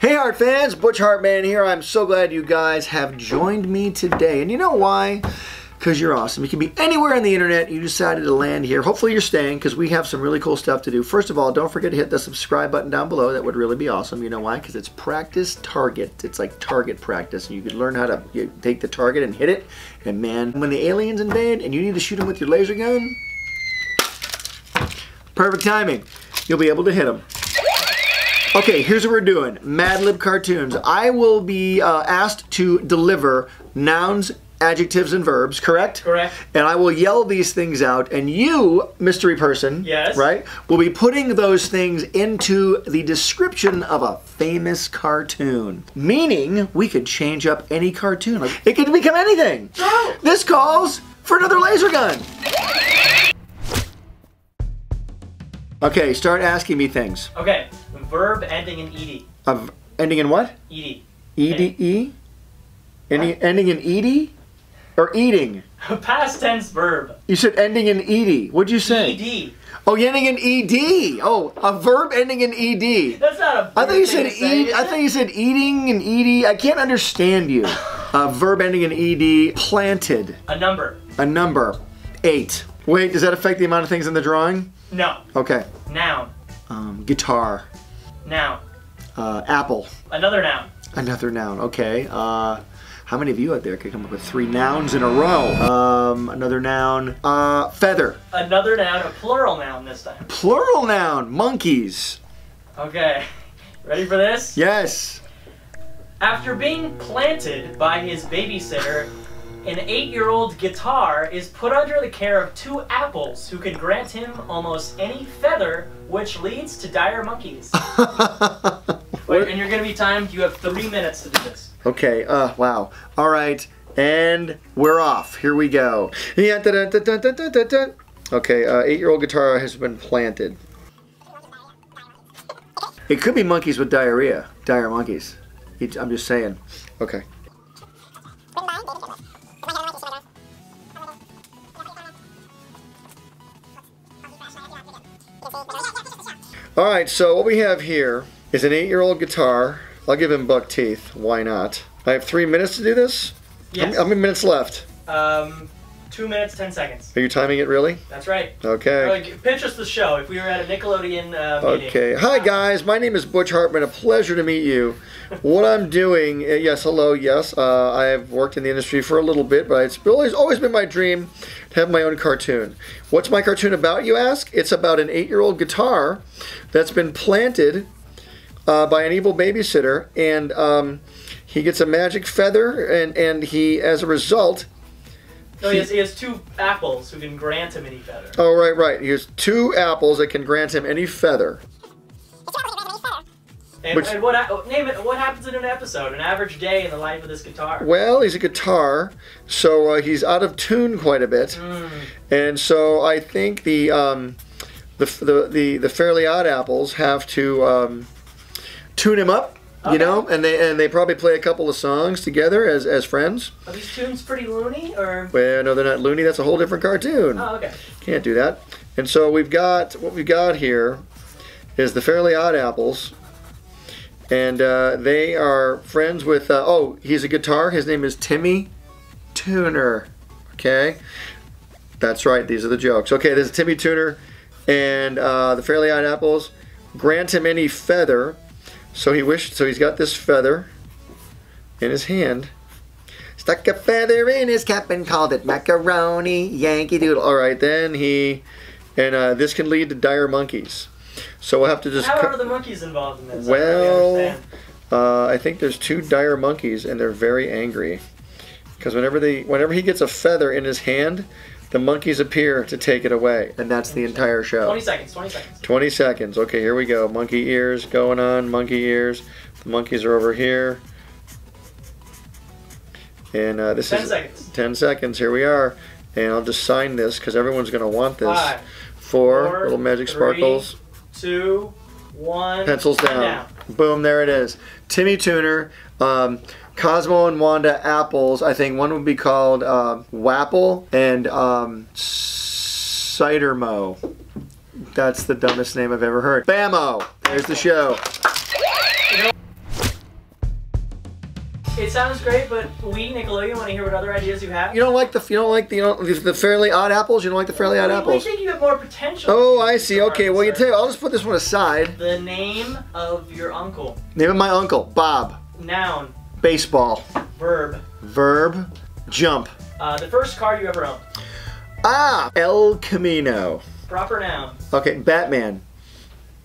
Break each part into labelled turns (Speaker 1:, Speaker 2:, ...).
Speaker 1: Hey Hart fans, Butch Hartman here. I'm so glad you guys have joined me today. And you know why? Because you're awesome. You can be anywhere on the internet. You decided to land here. Hopefully you're staying because we have some really cool stuff to do. First of all, don't forget to hit the subscribe button down below. That would really be awesome. You know why? Because it's practice target. It's like target practice. And you can learn how to take the target and hit it. And man, when the aliens invade and you need to shoot them with your laser gun, perfect timing. You'll be able to hit them. Okay, here's what we're doing. Mad Lib cartoons. I will be uh, asked to deliver nouns, adjectives, and verbs, correct?
Speaker 2: Correct.
Speaker 1: And I will yell these things out, and you, mystery person,
Speaker 2: Yes.
Speaker 1: right, will be putting those things into the description of a famous cartoon. Meaning, we could change up any cartoon. Like, it could become anything.
Speaker 2: Oh.
Speaker 1: This calls for another laser gun. Okay, start asking me things.
Speaker 2: Okay, verb ending in ed.
Speaker 1: Of ending in what?
Speaker 2: Ed.
Speaker 1: E-D-E? Ending, ending in ed? Or eating?
Speaker 2: A past tense verb.
Speaker 1: You said ending in ed. What'd you say?
Speaker 2: Ed.
Speaker 1: Oh, ending in ed. Oh, a verb ending in ed.
Speaker 2: That's not a.
Speaker 1: I thought you said eat. I thought you said eating and ed. I can't understand you. A verb ending in ed. Planted.
Speaker 2: a number.
Speaker 1: A number. Eight. Wait, does that affect the amount of things in the drawing?
Speaker 2: No.
Speaker 1: Okay.
Speaker 2: Noun.
Speaker 1: Um, guitar.
Speaker 2: Noun.
Speaker 1: Uh, apple.
Speaker 2: Another noun.
Speaker 1: Another noun. Okay. Uh, how many of you out there could come up with three nouns in a row? Um, another noun. Uh, feather.
Speaker 2: Another noun. A plural noun this time.
Speaker 1: Plural noun. Monkeys.
Speaker 2: Okay. Ready for this?
Speaker 1: Yes.
Speaker 2: After being planted by his babysitter, an eight-year-old guitar is put under the care of two apples who can grant him almost any feather, which leads to dire monkeys. Wait, and you're gonna be timed. You have three minutes to do this.
Speaker 1: Okay. Uh. Wow. All right. And we're off. Here we go. Okay. Uh, eight-year-old guitar has been planted. It could be monkeys with diarrhea. Dire monkeys. I'm just saying. Okay. All right, so what we have here is an eight-year-old guitar. I'll give him buck teeth. Why not? I have three minutes to do this.
Speaker 2: Yes.
Speaker 1: How many minutes left?
Speaker 2: Um, two minutes, ten seconds.
Speaker 1: Are you timing it really?
Speaker 2: That's right.
Speaker 1: Okay.
Speaker 2: Like, pitch us the show if we were at a Nickelodeon uh, meeting.
Speaker 1: Okay. Hi guys, my name is Butch Hartman. A pleasure to meet you. What I'm doing, uh, yes, hello, yes. Uh, I've worked in the industry for a little bit, but it's always always been my dream to have my own cartoon. What's my cartoon about, you ask? It's about an eight-year-old guitar that's been planted uh, by an evil babysitter, and um, he gets a magic feather, and and he, as a result,
Speaker 2: No, he has, he has two apples who can grant him any feather.
Speaker 1: oh right, right, he has two apples that can grant him any feather.
Speaker 2: And,
Speaker 1: Which-
Speaker 2: and what name it? What happens in an episode? An average day in the life of this guitar.
Speaker 1: Well, he's a guitar, so uh, he's out of tune quite a bit,
Speaker 2: Mm.
Speaker 1: and so I think the um, the, the the the Fairly Odd Apples have to um, tune him up, you know, and they and they probably play a couple of songs together as as friends.
Speaker 2: Are these tunes pretty loony or?
Speaker 1: Well, no, they're not loony. That's a whole different cartoon.
Speaker 2: Oh, okay.
Speaker 1: Can't do that. And so we've got what we've got here is the Fairly Odd Apples, and uh, they are friends with. Uh, oh, he's a guitar. His name is Timmy Tuner. Okay, that's right. These are the jokes. Okay, this is Timmy Tuner, and uh, the Fairly Odd Apples grant him any feather. So he wished. So he's got this feather in his hand. Stuck a feather in his cap and called it macaroni, Yankee Doodle. All right, then he, and uh, this can lead to dire monkeys. So we'll have to just.
Speaker 2: How are the monkeys involved in this? I
Speaker 1: Well,
Speaker 2: understand.
Speaker 1: uh, I think there's two dire monkeys, and they're very angry because whenever they, whenever he gets a feather in his hand, the monkeys appear to take it away, and that's the entire show.
Speaker 2: Twenty seconds. Twenty seconds.
Speaker 1: 20 seconds. Okay, here we go. Monkey ears going on. Monkey ears. The monkeys are over here. And uh, this
Speaker 2: Ten
Speaker 1: is
Speaker 2: seconds.
Speaker 1: 10 seconds. Here we are. And I'll just sign this because everyone's going to want this.
Speaker 2: Five,
Speaker 1: Four,
Speaker 2: four,
Speaker 1: little magic
Speaker 2: three,
Speaker 1: sparkles.
Speaker 2: two, one.
Speaker 1: Pencils
Speaker 2: and
Speaker 1: down. Boom, there it is. Timmy Tuner. Um, Cosmo and Wanda apples. I think one would be called uh, Wapple and um, Cider Mo. That's the dumbest name I've ever heard. Bammo. There's the show.
Speaker 2: It sounds great, but we Nickelodeon want to hear what other ideas you have.
Speaker 1: You don't like the you don't like the you know, the, Fairly Odd Apples. You don't like the Fairly Odd
Speaker 2: we, we
Speaker 1: Apples.
Speaker 2: think you have more potential.
Speaker 1: Oh, I see. Okay, well you tell you, I'll just put this one aside.
Speaker 2: The name of your uncle.
Speaker 1: Name of my uncle, Bob.
Speaker 2: Noun.
Speaker 1: Baseball.
Speaker 2: Verb.
Speaker 1: Verb, jump.
Speaker 2: Uh, the first car you ever owned.
Speaker 1: Ah, El Camino.
Speaker 2: Proper noun.
Speaker 1: Okay, Batman.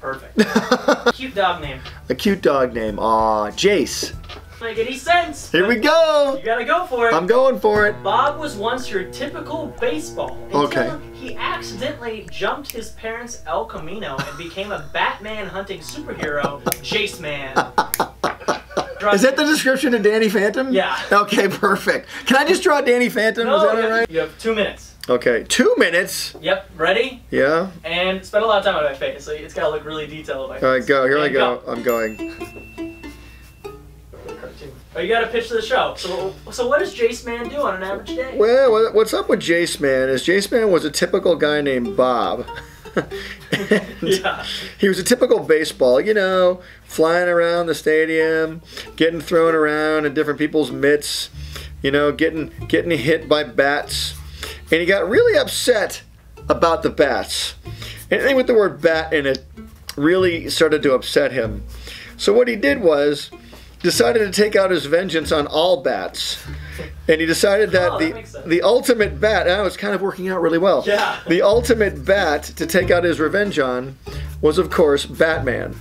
Speaker 2: Perfect. Cute dog name.
Speaker 1: A cute dog name. Aw, Jace.
Speaker 2: Make any sense?
Speaker 1: Here we go.
Speaker 2: You gotta go for it.
Speaker 1: I'm going for it.
Speaker 2: Bob was once your typical baseball
Speaker 1: Okay.
Speaker 2: he accidentally jumped his parents' El Camino and became a Batman hunting superhero, Jace Man.
Speaker 1: Is that the description of Danny Phantom?
Speaker 2: Yeah.
Speaker 1: Okay, perfect. Can I just draw Danny Phantom?
Speaker 2: No,
Speaker 1: Is that
Speaker 2: you,
Speaker 1: all
Speaker 2: have, you have two minutes.
Speaker 1: Okay, two minutes.
Speaker 2: Yep, ready?
Speaker 1: Yeah.
Speaker 2: And spend a lot of time on my face, so it's gotta look really detailed. on my
Speaker 1: All right, go. Here I
Speaker 2: And
Speaker 1: go. I'm going.
Speaker 2: Oh, you pitch to the show. So, so what does Jace Man do on an average day?
Speaker 1: Well, what's up with Jace Man is Jace Man was a typical guy named Bob.
Speaker 2: Yeah.
Speaker 1: He was a typical baseball, you know, flying around the stadium, getting thrown around in different people's mitts, you know, getting getting hit by bats. And he got really upset about the bats. Anything with the word bat in it really started to upset him. So what he did was decided to take out his vengeance on all bats. And he decided that,
Speaker 2: Oh, that
Speaker 1: the the ultimate bat, now it's kind of working out really well.
Speaker 2: Yeah.
Speaker 1: The ultimate bat to take out his revenge on was, of course, Batman.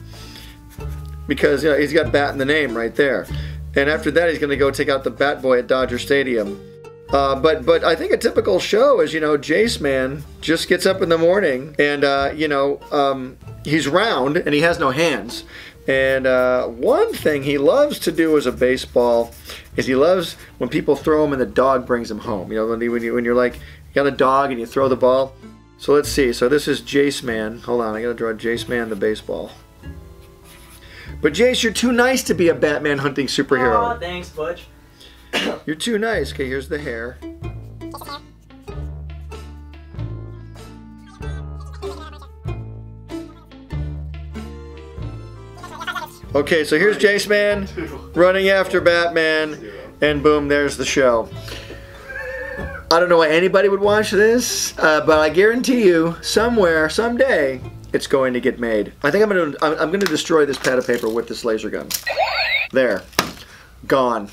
Speaker 1: Because you know, he's got bat in the name right there. And after that, he's going to go take out the Bat Boy at Dodger Stadium. Uh, but but I think a typical show is you know Jace man just gets up in the morning and uh, you know um, he's round and he has no hands. And uh, one thing he loves to do as a baseball is he loves when people throw him and the dog brings him home. You know when, you, when, you, when you're like you got a dog and you throw the ball. So let's see. So this is Jace man. Hold on, I got to draw Jace man the baseball. But Jace, you're too nice to be a Batman hunting superhero.
Speaker 2: Aw, thanks, Butch.
Speaker 1: You're too nice. Okay, here's the hair. Okay, so here's Jace Man running after Batman, and boom, there's the show. I don't know why anybody would watch this, uh, but I guarantee you, somewhere, someday, it's going to get made. I think I'm gonna, I'm, I'm gonna destroy this pad of paper with this laser gun. There, gone.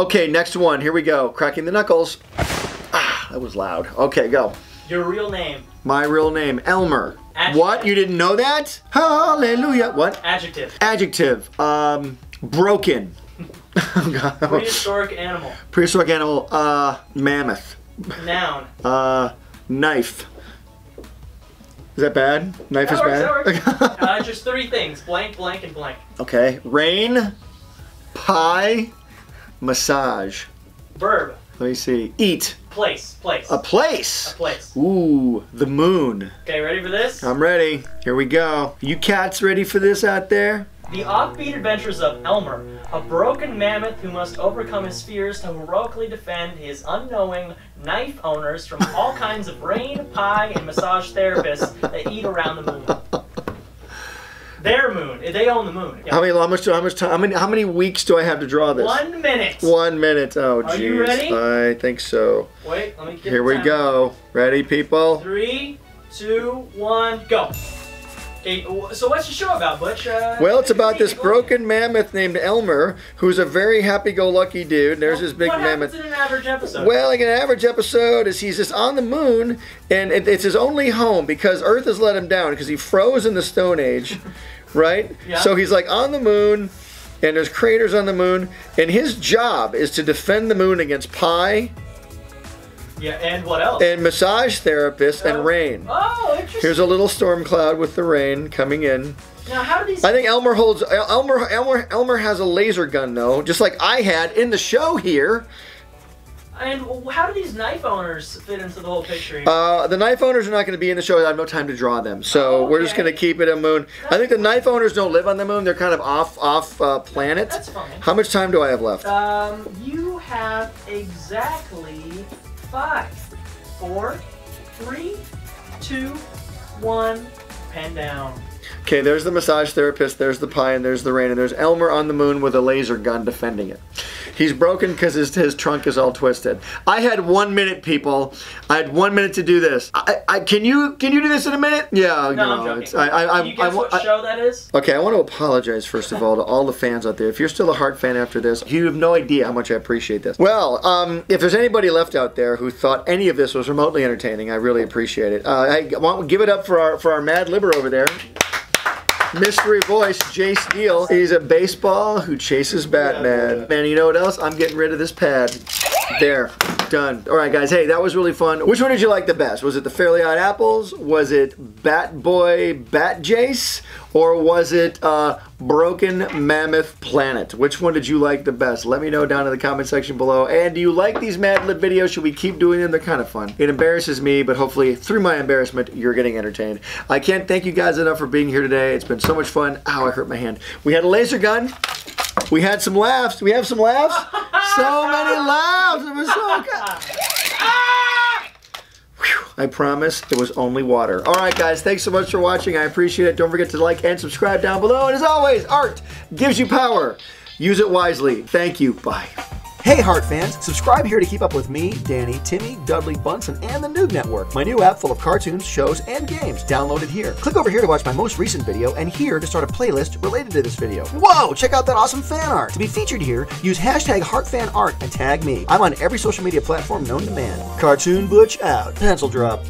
Speaker 1: Okay, next one. Here we go. Cracking the knuckles. Ah, that was loud. Okay, go.
Speaker 2: Your real name.
Speaker 1: My real name, Elmer.
Speaker 2: Adjective.
Speaker 1: What? You didn't know that? Hallelujah. What?
Speaker 2: Adjective.
Speaker 1: Adjective. Um, broken. Oh, God.
Speaker 2: Prehistoric animal.
Speaker 1: Prehistoric animal. Uh, mammoth.
Speaker 2: Noun.
Speaker 1: Uh, knife. Is that bad? Knife
Speaker 2: That
Speaker 1: is
Speaker 2: works,
Speaker 1: bad.
Speaker 2: Uh, just three things. Blank, blank, and blank.
Speaker 1: okay. Rain. Pie. Massage.
Speaker 2: Verb.
Speaker 1: Let me see. Eat.
Speaker 2: Place. Place.
Speaker 1: A place.
Speaker 2: A place.
Speaker 1: Ooh, the moon.
Speaker 2: Okay, ready for this?
Speaker 1: I'm ready. Here we go. You cats ready for this out there?
Speaker 2: The offbeat adventures of Elmer, a broken mammoth who must overcome his fears to heroically defend his unknowing knife owners from all kinds of rain, pie, and massage therapists that eat around the moon. Their moon. They own the moon. Yeah.
Speaker 1: How many? How much? How much time? How many? How many weeks do I have to draw this?
Speaker 2: One minute.
Speaker 1: One minute. Oh,
Speaker 2: Are
Speaker 1: jeez.
Speaker 2: you ready?
Speaker 1: I think so.
Speaker 2: Wait, let me get
Speaker 1: Here we go. Ready, people?
Speaker 2: Three, two, one, go. So what's the show about, Butch? Uh,
Speaker 1: Well, it's about this broken mammoth named Elmer, who's a very happy-go-lucky dude. There's
Speaker 2: ahead.
Speaker 1: his big
Speaker 2: what
Speaker 1: mammoth.
Speaker 2: happens in an average episode?
Speaker 1: Well, like an average episode is he's just on the moon, and it, it's his only home because Earth has let him down because he froze in the Stone Age, right?
Speaker 2: Yeah.
Speaker 1: So he's like on the moon, and there's craters on the moon, and his job is to defend the moon against pie
Speaker 2: yeah, and what else?
Speaker 1: and massage therapists and
Speaker 2: Oh.
Speaker 1: rain.
Speaker 2: oh, interesting.
Speaker 1: Here's a little storm cloud with the rain coming in.
Speaker 2: now, how do these?
Speaker 1: I think Elmer holds Elmer Elmer Elmer has a laser gun though, just like I had in the show here.
Speaker 2: And how do these knife owners fit into the whole picture?
Speaker 1: Uh, the knife owners are not going to be in the show. I have no time to draw them, so
Speaker 2: Oh,
Speaker 1: we're just going to keep it a moon. I think the knife owners don't live on the moon; they're kind of off off uh, planet.
Speaker 2: That's fine.
Speaker 1: How much time do I have left?
Speaker 2: Um, you have exactly five, four, three, two, one. Pen down.
Speaker 1: Okay, there's the massage therapist, there's the pie, and there's the rain, and there's Elmer on the moon with a laser gun defending it. He's broken because his, his trunk is all twisted. I had one minute, people. I had one minute to do this. I, I can you can you do this in a minute? Yeah,
Speaker 2: No, I'm joking.
Speaker 1: it's, I, I, I,
Speaker 2: you guess
Speaker 1: I,
Speaker 2: what show that is?
Speaker 1: Okay, I want to apologize first of all to all the fans out there. If you're still a Hart fan after this, you have no idea how much I appreciate this. Well, um, if there's anybody left out there who thought any of this was remotely entertaining, I really appreciate it. Uh, I want to give it up for our for our Mad Libber over there. Mystery voice, Jay Steele. He's a baseball who chases Batman. Man, you know what else? I'm getting rid of this pad. There, done. All right, guys. Hey, that was really fun. Which one did you like the best? Was it the Fairly Odd Apples? Was it Bat Boy Bat Jace? Or was it uh, Broken Mammoth Planet? Which one did you like the best? Let me know down in the comment section below. And do you like these Mad Lib videos? Should we keep doing them? They're kind of fun. It embarrasses me, but hopefully through my embarrassment, you're getting entertained. I can't thank you guys enough for being here today. It's been so much fun. Ow, I hurt my hand. We had a laser gun. We had some laughs. We have some laughs? So many laughs. It was so good. Whew, I promise it was only water. All right, guys, thanks so much for watching. I appreciate it. Don't forget to like and subscribe down below. And as always, art gives you power. Use it wisely. Thank you. Bye. Hey, Hart fans, subscribe here to keep up with me, Danny, Timmy, Dudley, Bunsen, and the Noog Network, my new app full of cartoons, shows, and games. Download it here. Click over here to watch my most recent video, and here to start a playlist related to this video. Whoa, check out that awesome fan art. To be featured here, use hashtag HartFanArt and tag me. I'm on every social media platform known to man. Cartoon Butch out. Pencil drop.